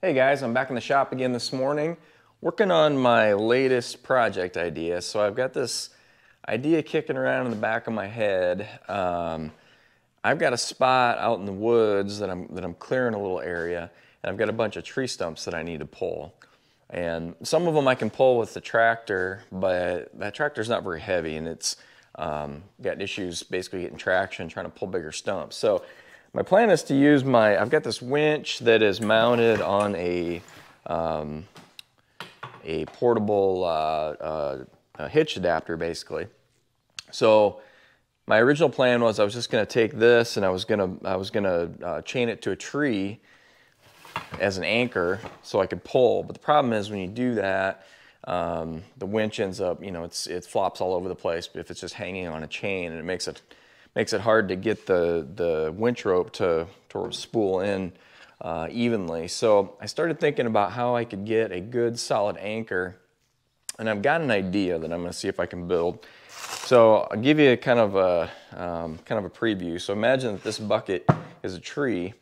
Hey guys, I'm back in the shop again this morning working on my latest project idea. So I've got this idea kicking around in the back of my head. Um, I've got a spot out in the woods that I'm, that I'm clearing a little area and I've got a bunch of tree stumps that I need to pull. And some of them I can pull with the tractor, but that tractor's not very heavy and it's um, got issues basically getting traction, trying to pull bigger stumps. So my plan is to use my, I've got this winch that is mounted on a, um, a portable uh, uh, a hitch adapter basically. So my original plan was I was just going to take this and I was going to I was going to uh, chain it to a tree as an anchor so I could pull. But the problem is when you do that, um, the winch ends up you know it's it flops all over the place if it's just hanging on a chain and it makes it makes it hard to get the, the winch rope to, to spool in uh, evenly. So I started thinking about how I could get a good solid anchor and I've got an idea that I'm gonna see if I can build. So I'll give you a kind of a, um, kind of a preview. So imagine that this bucket is a tree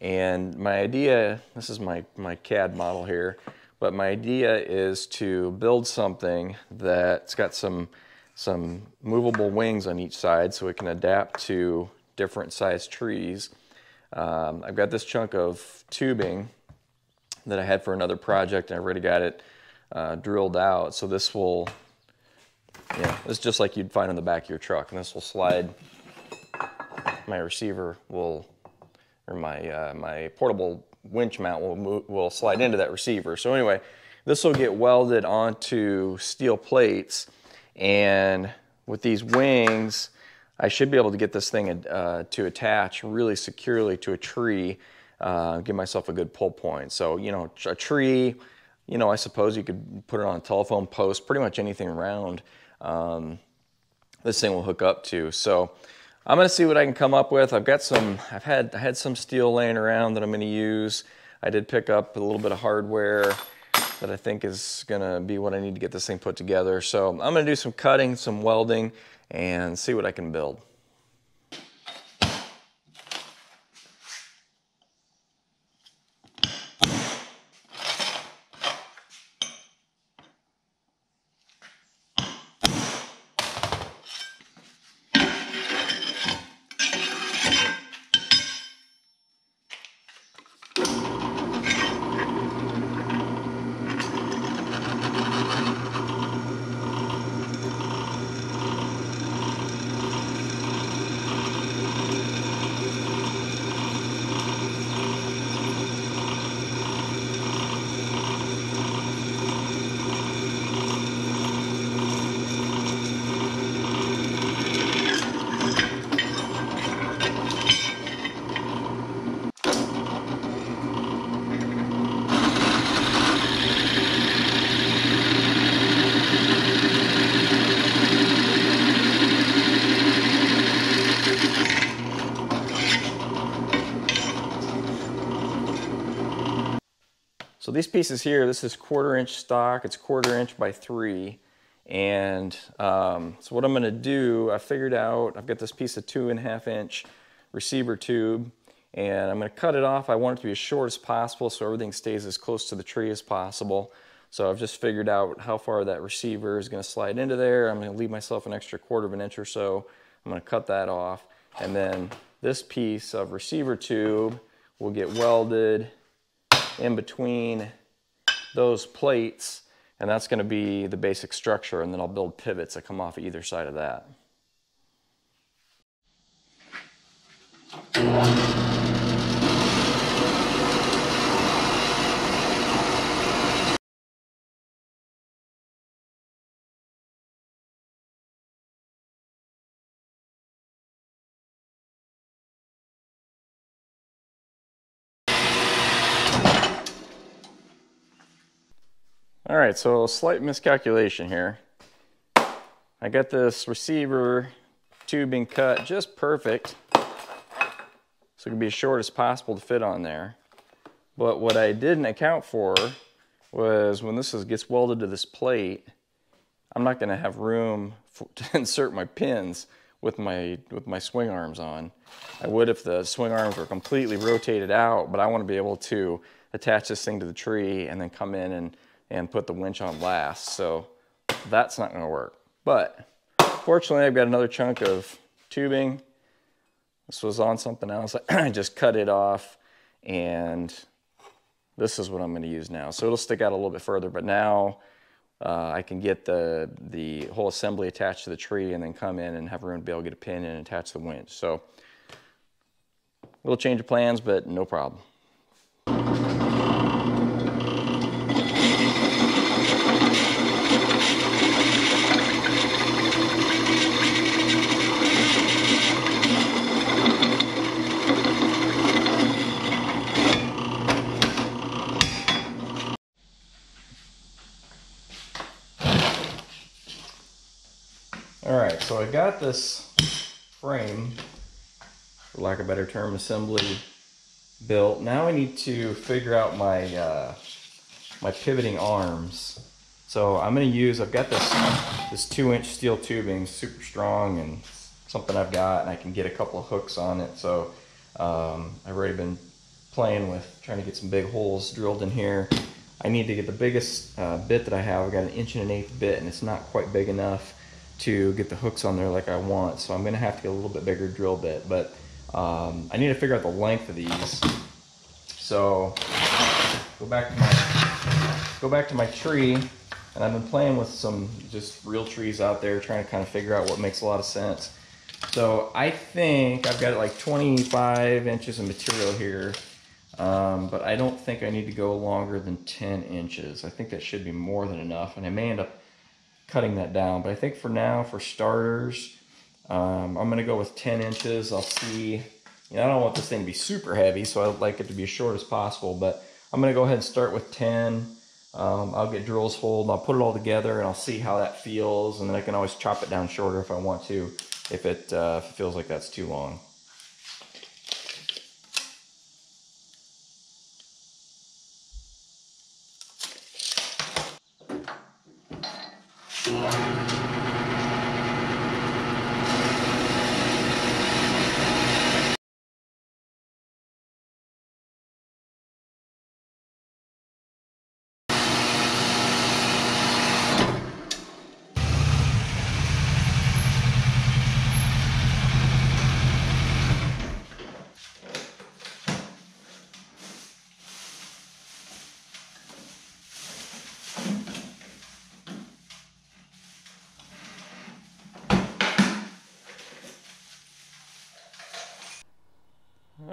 and my idea, this is my, my CAD model here, but my idea is to build something that's got some some movable wings on each side so it can adapt to different size trees. Um, I've got this chunk of tubing that I had for another project and I already got it uh, drilled out. So this will, yeah, is just like you'd find on the back of your truck and this will slide, my receiver will, or my, uh, my portable winch mount will, move, will slide into that receiver. So anyway, this will get welded onto steel plates and with these wings, I should be able to get this thing uh, to attach really securely to a tree, uh, give myself a good pull point. So, you know, a tree, you know, I suppose you could put it on a telephone post, pretty much anything around um, this thing will hook up to. So I'm gonna see what I can come up with. I've got some, I've had, I had some steel laying around that I'm gonna use. I did pick up a little bit of hardware that I think is gonna be what I need to get this thing put together. So I'm gonna do some cutting, some welding, and see what I can build. Pieces here, this is quarter inch stock, it's quarter inch by three. And um, so what I'm gonna do, I figured out, I've got this piece of two and a half inch receiver tube and I'm gonna cut it off. I want it to be as short as possible so everything stays as close to the tree as possible. So I've just figured out how far that receiver is gonna slide into there. I'm gonna leave myself an extra quarter of an inch or so. I'm gonna cut that off. And then this piece of receiver tube will get welded in between those plates and that's going to be the basic structure and then I'll build pivots that come off of either side of that. All right, so slight miscalculation here. I got this receiver tubing cut just perfect. So it can be as short as possible to fit on there. But what I didn't account for was when this is, gets welded to this plate, I'm not gonna have room for, to insert my pins with my with my swing arms on. I would if the swing arms were completely rotated out, but I want to be able to attach this thing to the tree and then come in and, and put the winch on last. So that's not going to work. But fortunately, I've got another chunk of tubing. This was on something else. I just cut it off and this is what I'm going to use now. So it'll stick out a little bit further, but now uh, I can get the, the whole assembly attached to the tree and then come in and have room to be able to get a pin and attach the winch. So a little change of plans, but no problem. All right, so I got this frame, for lack of a better term, assembly built. Now I need to figure out my uh, my pivoting arms. So I'm gonna use, I've got this, this two inch steel tubing, super strong and something I've got and I can get a couple of hooks on it. So um, I've already been playing with trying to get some big holes drilled in here. I need to get the biggest uh, bit that I have. I've got an inch and an eighth bit and it's not quite big enough to get the hooks on there like I want. So I'm gonna have to get a little bit bigger drill bit, but um, I need to figure out the length of these. So go back to my go back to my tree, and I've been playing with some just real trees out there, trying to kind of figure out what makes a lot of sense. So I think I've got like 25 inches of material here, um, but I don't think I need to go longer than 10 inches. I think that should be more than enough, and I may end up cutting that down. But I think for now, for starters, um, I'm gonna go with 10 inches. I'll see, you know, I don't want this thing to be super heavy, so I'd like it to be as short as possible, but I'm gonna go ahead and start with 10. Um, I'll get drills holed, I'll put it all together and I'll see how that feels, and then I can always chop it down shorter if I want to, if it, uh, if it feels like that's too long.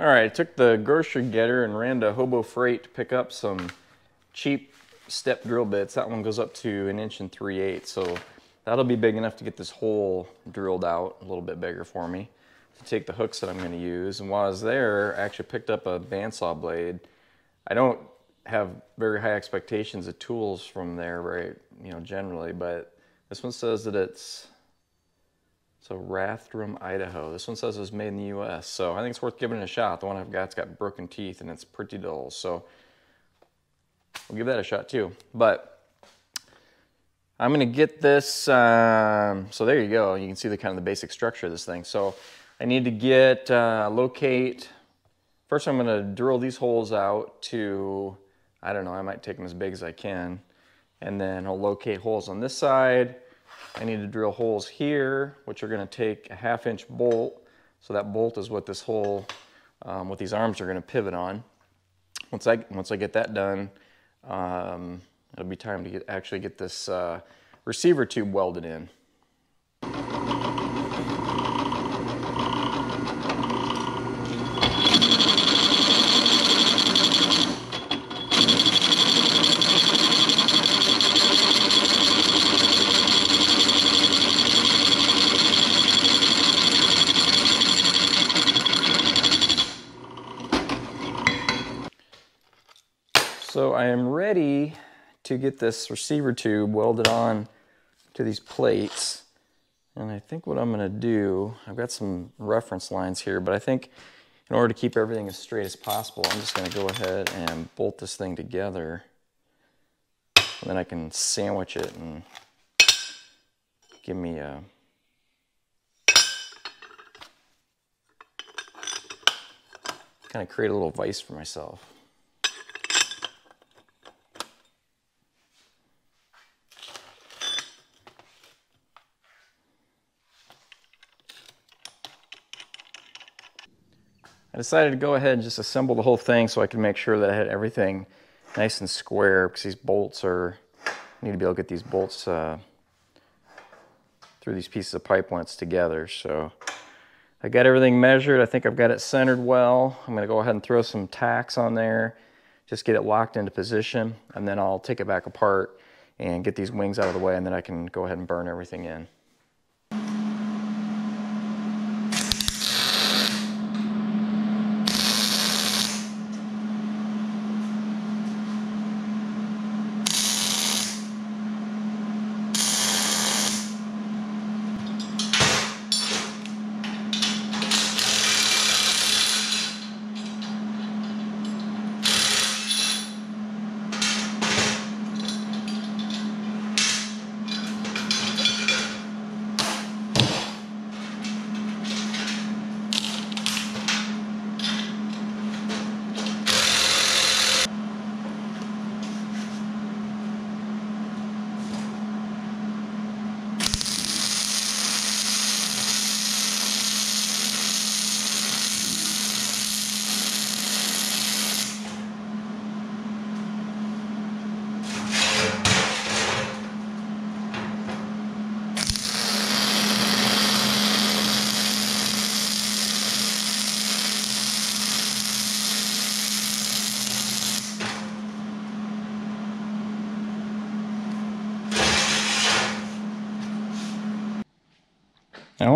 All right, I took the grocery getter and ran to Harbor Freight to pick up some cheap step drill bits. That one goes up to an inch and three eighths, so that'll be big enough to get this hole drilled out a little bit bigger for me to take the hooks that I'm gonna use. And while I was there, I actually picked up a bandsaw blade. I don't have very high expectations of tools from there, very, you know, generally, but this one says that it's so Rathdrum, Idaho. This one says it was made in the U.S. So I think it's worth giving it a shot. The one I've got's got broken teeth and it's pretty dull. So we'll give that a shot too. But I'm gonna get this. Um, so there you go. You can see the kind of the basic structure of this thing. So I need to get uh, locate. First, I'm gonna drill these holes out to. I don't know. I might take them as big as I can, and then I'll locate holes on this side I need to drill holes here, which are gonna take a half inch bolt. So that bolt is what this hole, um, what these arms are gonna pivot on. Once I, once I get that done, um, it'll be time to get, actually get this uh, receiver tube welded in. So I am ready to get this receiver tube welded on to these plates. And I think what I'm gonna do, I've got some reference lines here, but I think in order to keep everything as straight as possible, I'm just gonna go ahead and bolt this thing together. And then I can sandwich it and give me a kind of create a little vice for myself. I decided to go ahead and just assemble the whole thing so I can make sure that I had everything nice and square because these bolts are, I need to be able to get these bolts uh, through these pieces of pipe it's together. So I got everything measured. I think I've got it centered well. I'm gonna go ahead and throw some tacks on there, just get it locked into position, and then I'll take it back apart and get these wings out of the way, and then I can go ahead and burn everything in.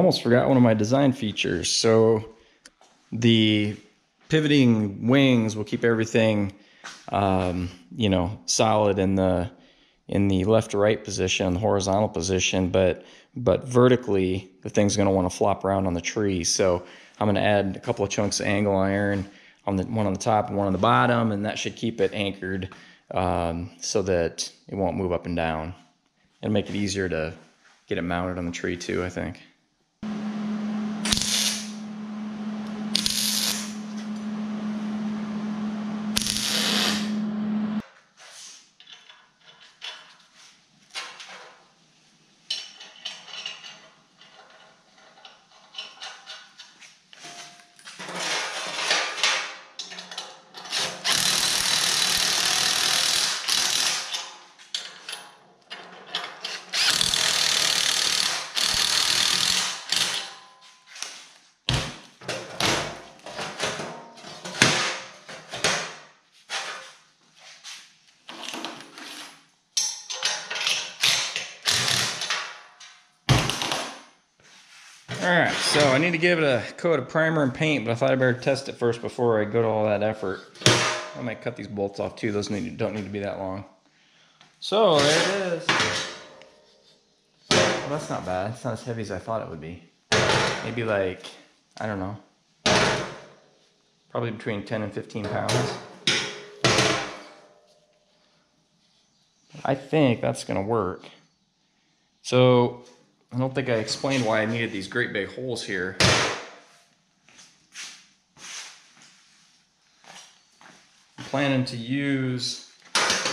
Almost forgot one of my design features. So the pivoting wings will keep everything, um, you know, solid in the in the left to right position, the horizontal position, but but vertically the thing's going to want to flop around on the tree. So I'm going to add a couple of chunks of angle iron on the one on the top and one on the bottom, and that should keep it anchored um, so that it won't move up and down. and make it easier to get it mounted on the tree too, I think. All right, so I need to give it a coat of primer and paint, but I thought I better test it first before I go to all that effort. I might cut these bolts off too. Those need, don't need to be that long. So there it is. Well, that's not bad. It's not as heavy as I thought it would be. Maybe like, I don't know, probably between 10 and 15 pounds. I think that's gonna work. So I don't think I explained why I needed these great big holes here. I'm planning to use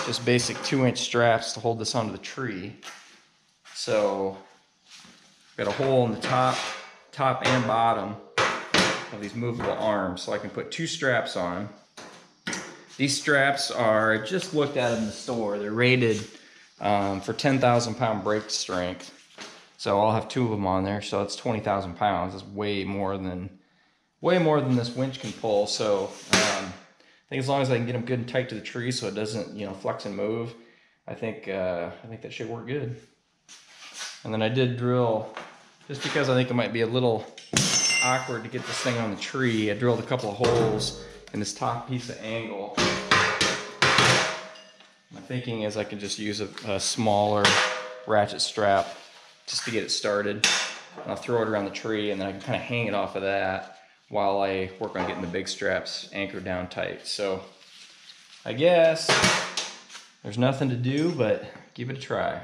just basic two inch straps to hold this onto the tree. So I've got a hole in the top, top and bottom of these movable arms so I can put two straps on. These straps are, just looked at in the store, they're rated um, for 10,000 pound break strength. So I'll have two of them on there. So that's 20,000 pounds. That's way more than, way more than this winch can pull. So um, I think as long as I can get them good and tight to the tree so it doesn't, you know, flex and move, I think, uh, I think that should work good. And then I did drill, just because I think it might be a little awkward to get this thing on the tree, I drilled a couple of holes in this top piece of angle. My thinking is I could just use a, a smaller ratchet strap just to get it started. And I'll throw it around the tree and then I can kind of hang it off of that while I work on getting the big straps anchored down tight. So I guess there's nothing to do but give it a try.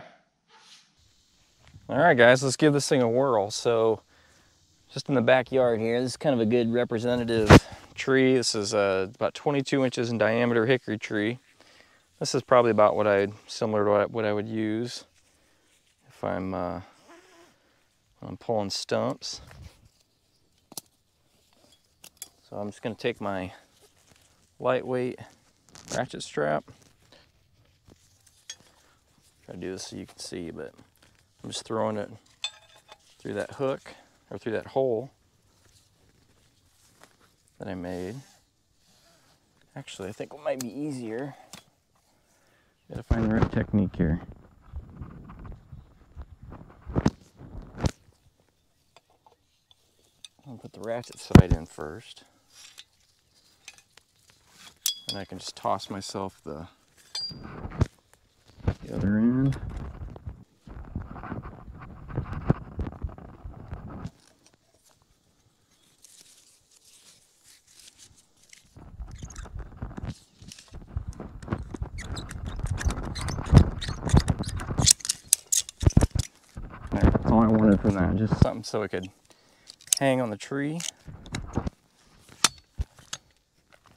All right, guys, let's give this thing a whirl. So just in the backyard here, this is kind of a good representative tree. This is uh, about 22 inches in diameter hickory tree. This is probably about what I similar to what, what I would use if I'm uh, I'm pulling stumps. So I'm just going to take my lightweight ratchet strap. Try to do this so you can see, but I'm just throwing it through that hook or through that hole that I made. Actually, I think it might be easier, gotta find the right technique here. Put the ratchet side in first. And I can just toss myself the, the other end. That's all I wanted from that, just something so it could hang on the tree.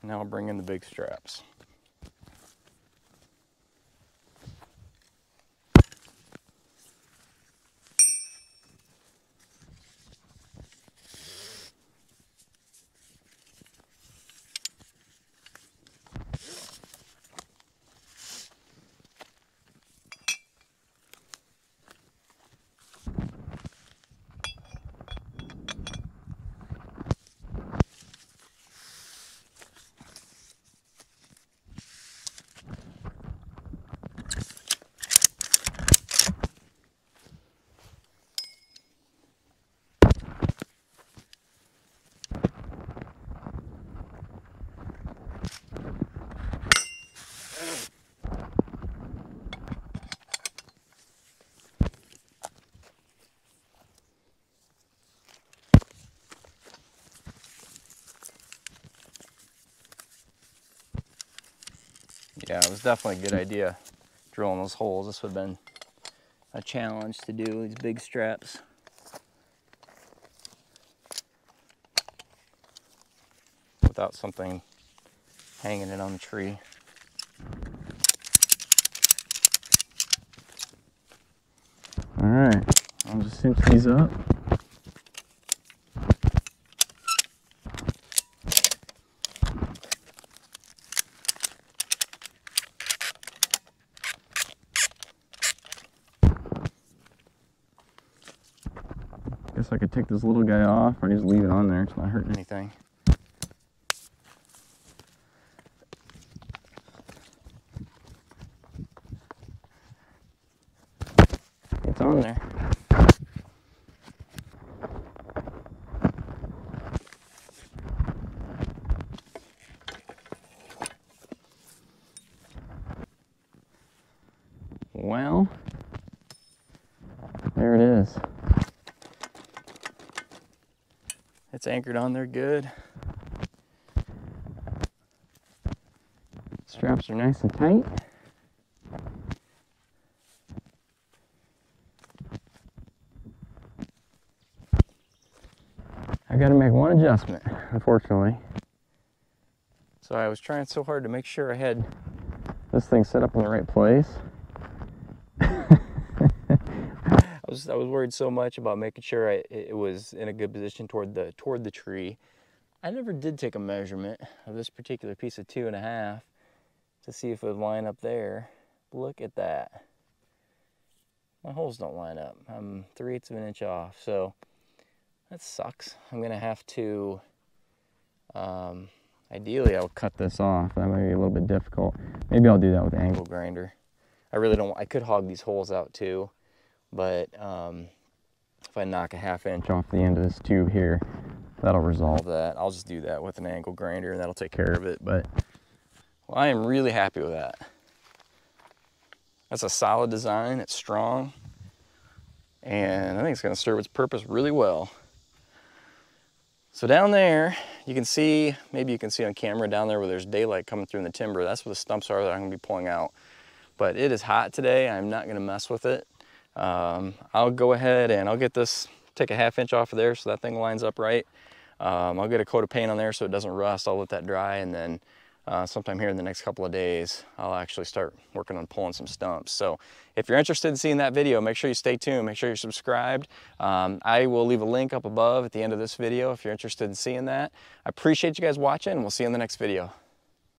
Now I'll bring in the big straps. Yeah, it was definitely a good idea drilling those holes. This would have been a challenge to do, these big straps. Without something hanging it on the tree. All right, I'll just cinch these up. Guess I could take this little guy off or just leave it on there. It's not hurting anything. It's on there. Well, there it is. It's anchored on there good. Straps are nice and tight. I got to make one adjustment, unfortunately. So I was trying so hard to make sure I had this thing set up in the right place. I I was worried so much about making sure I, it was in a good position toward the toward the tree. I never did take a measurement of this particular piece of two and a half to see if it would line up there. Look at that. My holes don't line up. I'm three eighths of an inch off, so that sucks. I'm gonna have to. Um, ideally, I'll cut this off. That might be a little bit difficult. Maybe I'll do that with an angle grinder. I really don't. I could hog these holes out too, but um, if I knock a half inch off the end of this tube here, that'll resolve that. I'll just do that with an angle grinder, and that'll take care of it. But well, I am really happy with that. That's a solid design. It's strong, and I think it's going to serve its purpose really well. So down there, you can see, maybe you can see on camera down there where there's daylight coming through in the timber. That's where the stumps are that I'm gonna be pulling out. But it is hot today. I'm not gonna mess with it. Um, I'll go ahead and I'll get this, take a half inch off of there so that thing lines up right. Um, I'll get a coat of paint on there so it doesn't rust. I'll let that dry and then uh, sometime here in the next couple of days, I'll actually start working on pulling some stumps. So if you're interested in seeing that video, make sure you stay tuned, make sure you're subscribed. Um, I will leave a link up above at the end of this video if you're interested in seeing that. I appreciate you guys watching and we'll see you in the next video.